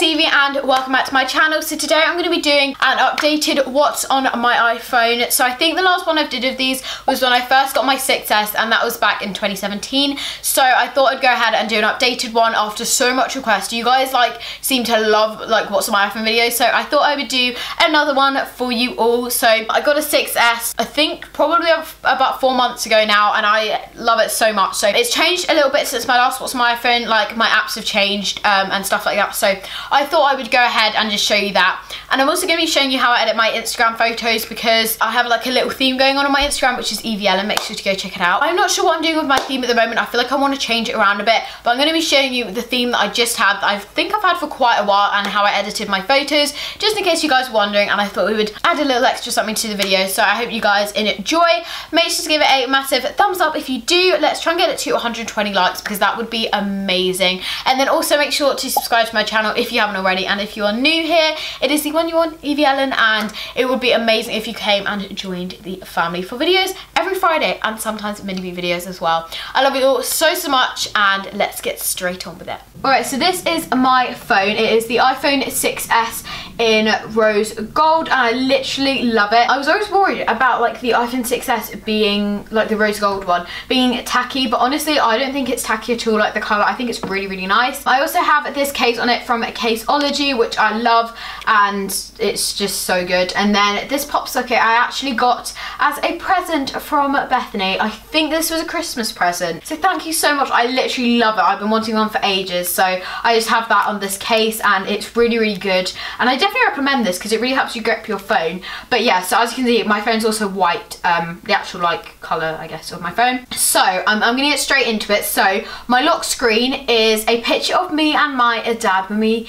it's Evie and welcome back to my channel. So today I'm going to be doing an updated what's on my iPhone. So I think the last one I did of these was when I first got my 6S and that was back in 2017. So I thought I'd go ahead and do an updated one after so much request. You guys like seem to love like what's on my iPhone videos. So I thought I would do another one for you all. So I got a 6S I think probably about four months ago now and I love it so much. So it's changed a little bit since my last what's on my iPhone. Like my apps have changed um, and stuff like that. So I thought I would go ahead and just show you that. And I'm also going to be showing you how I edit my Instagram photos because I have like a little theme going on on my Instagram, which is Evie Ellen. Make sure to go check it out. I'm not sure what I'm doing with my theme at the moment. I feel like I want to change it around a bit, but I'm going to be showing you the theme that I just had that I think I've had for quite a while and how I edited my photos, just in case you guys were wondering. And I thought we would add a little extra something to the video. So I hope you guys enjoy. Make sure to give it a massive thumbs up if you do. Let's try and get it to 120 likes because that would be amazing. And then also make sure to subscribe to my channel if you haven't already. And if you are new here, it is the one you want, Evie Ellen. And it would be amazing if you came and joined the family for videos every Friday and sometimes mini videos as well. I love you all so, so much. And let's get straight on with it. Alright, so this is my phone. It is the iPhone 6S in rose gold and I literally love it. I was always worried about like the iPhone 6S being like the rose gold one being tacky but honestly I don't think it's tacky at all like the colour. I think it's really really nice. I also have this case on it from Caseology which I love and it's just so good. And then this pop socket I actually got as a present from Bethany. I think this was a Christmas present. So thank you so much. I literally love it. I've been wanting one for ages. So I just have that on this case and it's really really good. And I definitely recommend this because it really helps you grip your phone. But yeah so as you can see my phone's also white um, the actual like colour I guess of my phone. So um, I'm gonna get straight into it. So my lock screen is a picture of me and my dad when we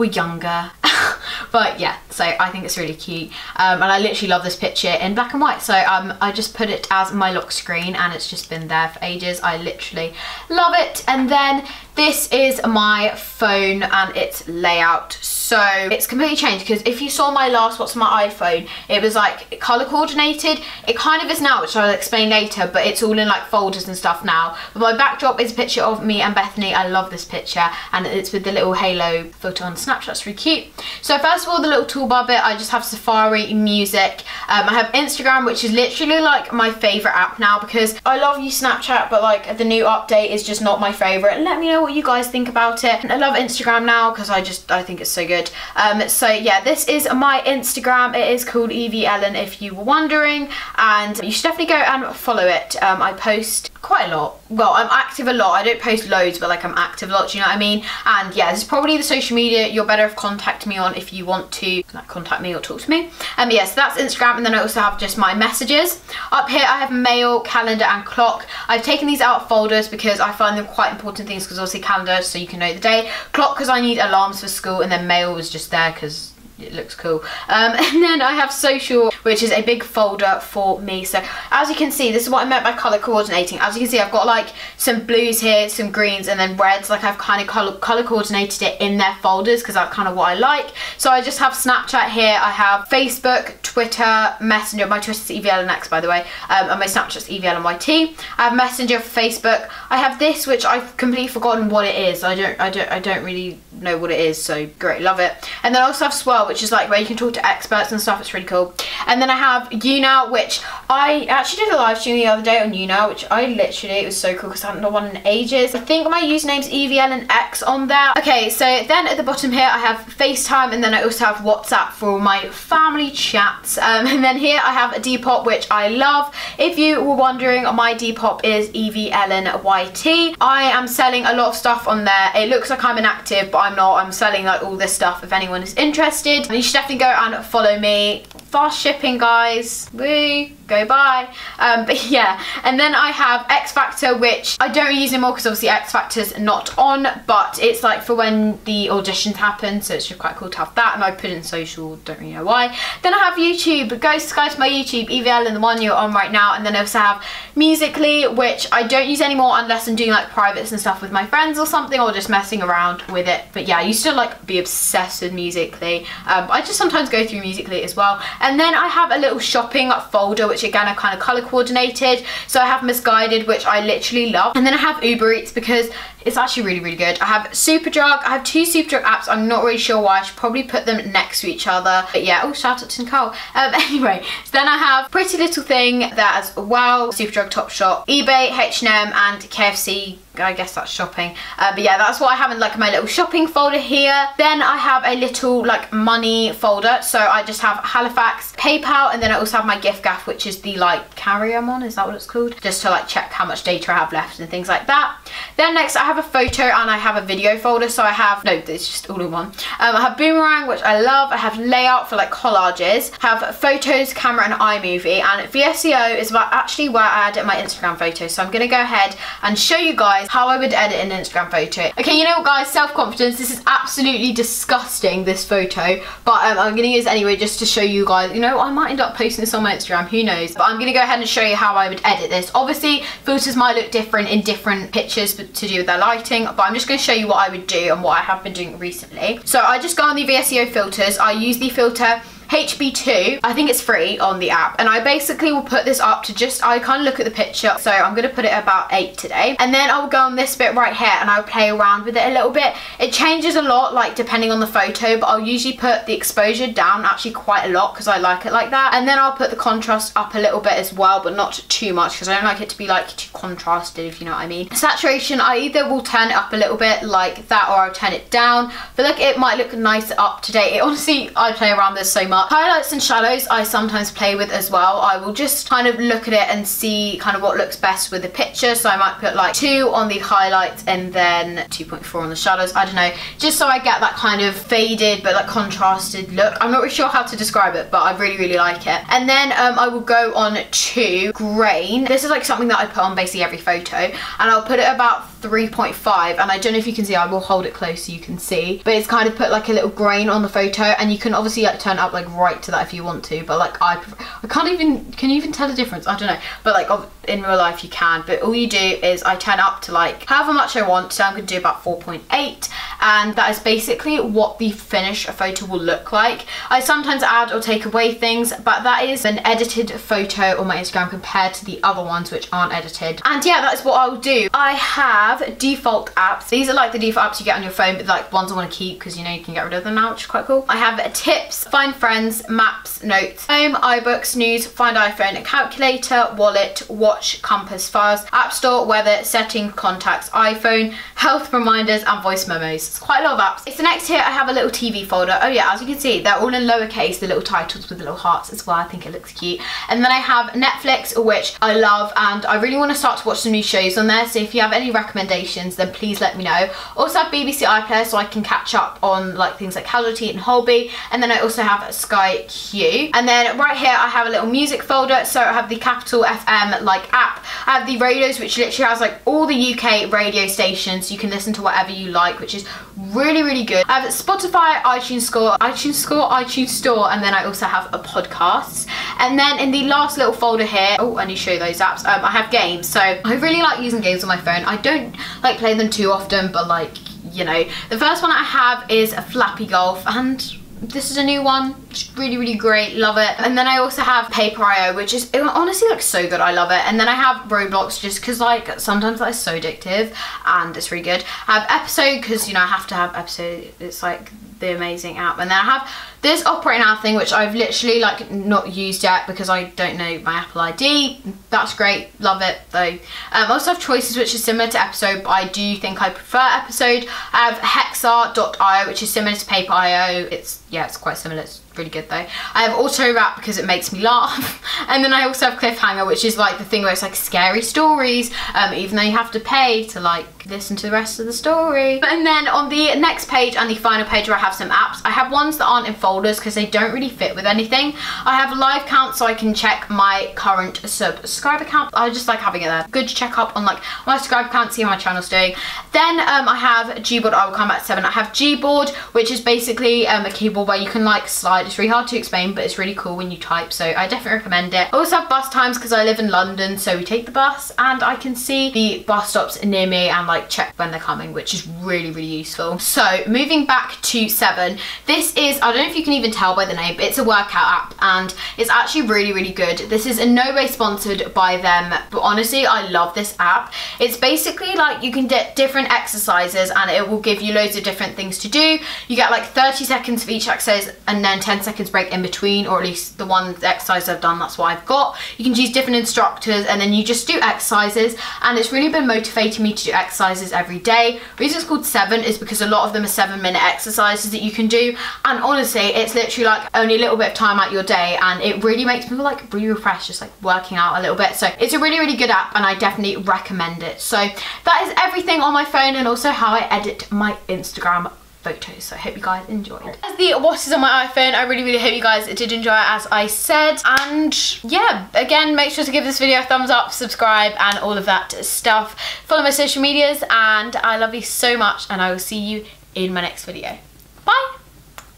were younger but yeah so I think it's really cute um, and I literally love this picture in black and white so um, I just put it as my lock screen and it's just been there for ages I literally love it and then this is my phone and its layout. So it's completely changed because if you saw my last what's my iPhone, it was like color coordinated. It kind of is now, which I'll explain later, but it's all in like folders and stuff now. But my backdrop is a picture of me and Bethany. I love this picture and it's with the little halo photo on. It's really cute. So first of all, the little toolbar bit, I just have Safari, music. Um, I have Instagram, which is literally like my favorite app now because I love you Snapchat, but like the new update is just not my favorite. Let me know what you guys think about it. I love Instagram now because I just, I think it's so good. Um, so yeah, this is my Instagram. It is called Evie Ellen if you were wondering. And you should definitely go and follow it. Um, I post quite a lot. Well, I'm active a lot. I don't post loads, but like I'm active a lot, do you know what I mean? And yeah, this is probably the social media you're better off contact me on if you want to like, contact me or talk to me. Um, yes, yeah, so that's Instagram. And then I also have just my messages. Up here, I have mail, calendar, and clock. I've taken these out of folders because I find them quite important things because obviously calendar so you can know the day. Clock because I need alarms for school and then mail was just there because it looks cool. Um, and then I have social, which is a big folder for me. So as you can see, this is what I meant by colour coordinating. As you can see, I've got like some blues here, some greens, and then reds. Like I've kind of colour, colour coordinated it in their folders because that's kind of what I like. So I just have Snapchat here. I have Facebook, Twitter, Messenger. My Twitter's evieellenx, by the way. Um, and my Snapchat's evieellenyt. I have Messenger for Facebook. I have this, which I've completely forgotten what it is. I don't, I don't, I don't really know what it is. So great, love it. And then I also have Swell, which is like where you can talk to experts and stuff. It's really cool. And then I have YouNow, which I actually did a live stream the other day on YouNow, which I literally, it was so cool because I haven't done one in ages. I think my username's evieellenx on there. Okay, so then at the bottom here, I have FaceTime and then I also have WhatsApp for all my family chats. Um, and then here I have a Depop, which I love. If you were wondering, my Depop is evieellenyt. I am selling a lot of stuff on there. It looks like I'm inactive, but I'm not. I'm selling like all this stuff if anyone is interested. And you should definitely go and follow me. Fast shipping, guys. Woo go by. Um, but yeah, and then I have X Factor, which I don't use anymore because obviously X Factor's not on, but it's like for when the auditions happen, so it's just quite cool to have that. And I put in social, don't really know why. Then I have YouTube. Go subscribe to my YouTube, EVL and the one you're on right now. And then I also have Musical.ly, which I don't use anymore unless I'm doing like privates and stuff with my friends or something, or just messing around with it. But yeah, I used to like be obsessed with Musical.ly. Um, I just sometimes go through Musical.ly as well. And then I have a little shopping folder, which again I kind of color coordinated. So I have Missguided, which I literally love. And then I have Uber Eats because It's actually really, really good. I have Superdrug. I have two Superdrug apps. I'm not really sure why. I should probably put them next to each other. But yeah, oh, shout out to Nicole. Um, anyway, then I have Pretty Little Thing that as well, Superdrug Topshop, eBay, H&M, and KFC I guess that's shopping. Uh, but yeah, that's what I have in like my little shopping folder here. Then I have a little like money folder. So I just have Halifax, PayPal, and then I also have my giffgaff, which is the like carrier one, is that what it's called? Just to like check how much data I have left and things like that. Then next I have a photo and I have a video folder. So I have, no, it's just all in one. Um, I have Boomerang, which I love. I have Layout for like collages. I have Photos, Camera, and iMovie. And VSCO is about actually where I edit my Instagram photos. So I'm to go ahead and show you guys how I would edit an Instagram photo. Okay, you know what guys, self-confidence, this is absolutely disgusting, this photo, but um, I'm gonna use anyway just to show you guys, you know, I might end up posting this on my Instagram, who knows, but I'm gonna go ahead and show you how I would edit this. Obviously, filters might look different in different pictures to do with their lighting, but I'm just gonna show you what I would do and what I have been doing recently. So I just go on the VSCO filters, I use the filter HB2, I think it's free on the app. And I basically will put this up to just, I kind of look at the picture. So I'm going to put it about 8 today. And then I'll go on this bit right here and I'll play around with it a little bit. It changes a lot, like depending on the photo, but I'll usually put the exposure down actually quite a lot because I like it like that. And then I'll put the contrast up a little bit as well, but not too much because I don't like it to be like too contrasted, if you know what I mean. Saturation, I either will turn it up a little bit like that or I'll turn it down. But look, it might look nice up to date. It honestly, I play around this so much Highlights and shadows I sometimes play with as well. I will just kind of look at it and see kind of what looks best with the picture. So I might put like 2 on the highlights and then 2.4 on the shadows. I don't know. Just so I get that kind of faded but like contrasted look. I'm not really sure how to describe it, but I really, really like it. And then um, I will go on to grain. This is like something that I put on basically every photo. And I'll put it about 3.5 and I don't know if you can see I will hold it close so you can see. But it's kind of put like a little grain on the photo and you can obviously like turn up like right to that if you want to but like I I can't even can you even tell the difference? I don't know. But like in real life you can but all you do is I turn up to like however much I want so I'm going to do about 4.8 and that is basically what the finished photo will look like I sometimes add or take away things but that is an edited photo on my Instagram compared to the other ones which aren't edited and yeah that's what I'll do I have default apps. These are like the default apps you get on your phone, but like ones I want to keep because you know you can get rid of them now, which is quite cool. I have tips, find friends, maps, notes, home, iBooks, news, find iPhone, calculator, wallet, watch, compass, files, app store, weather, settings, contacts, iPhone, health reminders, and voice memos. It's quite a lot of apps. It's So next here I have a little TV folder. Oh yeah, as you can see, they're all in lowercase, the little titles with the little hearts as well. I think it looks cute. And then I have Netflix, which I love, and I really want to start to watch some new shows on there. So if you have any recommendations recommendations, then please let me know. Also have BBC iPlayer so I can catch up on like things like Casualty and Holby. And then I also have Sky Q. And then right here I have a little music folder. So I have the Capital FM like app. I have the radios which literally has like all the UK radio stations. You can listen to whatever you like, which is really, really good. I have Spotify, iTunes Store, iTunes Store, iTunes Store, and then I also have a podcast. And then in the last little folder here, oh, I need to show you those apps. Um, I have games. So I really like using games on my phone. I don't like play them too often, but like, you know. The first one I have is a Flappy Golf and this is a new one. It's really really great. Love it. And then i also have paper.io which is it honestly looks so good. I love it. And then i have roblox just because like sometimes that is so addictive and it's really good. I have episode because you know i have to have episode. It's like the amazing app. And then i have this operating hour thing, which I've literally like not used yet because I don't know my Apple ID. That's great, love it though. Um, I also have choices which is similar to Episode, but I do think I prefer Episode. I have Hexa.io, which is similar to Paper.io. It's, yeah, it's quite similar. It's really good though. I have AutoRap because it makes me laugh. and then I also have cliffhanger, which is like the thing where it's like scary stories, um, even though you have to pay to like listen to the rest of the story. And then on the next page and the final page where I have some apps, I have ones that aren't in folders because they don't really fit with anything. I have live count so I can check my current subscriber count. I just like having it there. Good to check up on like my subscriber count, see how my channel's doing. Then um, I have Gboard, I will come back to seven. I have Gboard, which is basically um, a keyboard where you can like slide It's really hard to explain, but it's really cool when you type, so I definitely recommend it. I also have bus times because I live in London, so we take the bus and I can see the bus stops near me and like check when they're coming, which is really, really useful. So moving back to seven, this is, I don't know if you can even tell by the name, it's a workout app and it's actually really, really good. This is in no way sponsored by them, but honestly, I love this app. It's basically like you can get different exercises and it will give you loads of different things to do. You get like 30 seconds for each exercise and then 10 seconds break in between, or at least the one exercise I've done, that's what I've got. You can choose different instructors and then you just do exercises and it's really been motivating me to do exercises every day. The reason it's called seven is because a lot of them are seven minute exercises that you can do and honestly it's literally like only a little bit of time out your day and it really makes feel like really refreshed just like working out a little bit. So it's a really, really good app and I definitely recommend it. So that is everything on my phone and also how I edit my Instagram photos so I hope you guys enjoyed. As the what is on my iPhone I really really hope you guys did enjoy it as I said and yeah again make sure to give this video a thumbs up subscribe and all of that stuff follow my social medias and I love you so much and I will see you in my next video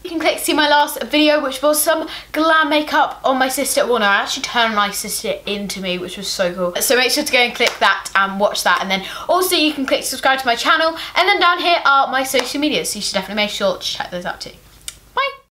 you can click see my last video, which was some glam makeup on my sister. Well, no, I actually turned my sister into me, which was so cool. So make sure to go and click that and watch that. And then also you can click subscribe to my channel. And then down here are my social medias, so you should definitely make sure to check those out too.